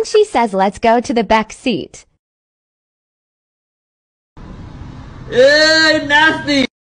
When she says let's go to the back seat. Hey, nasty!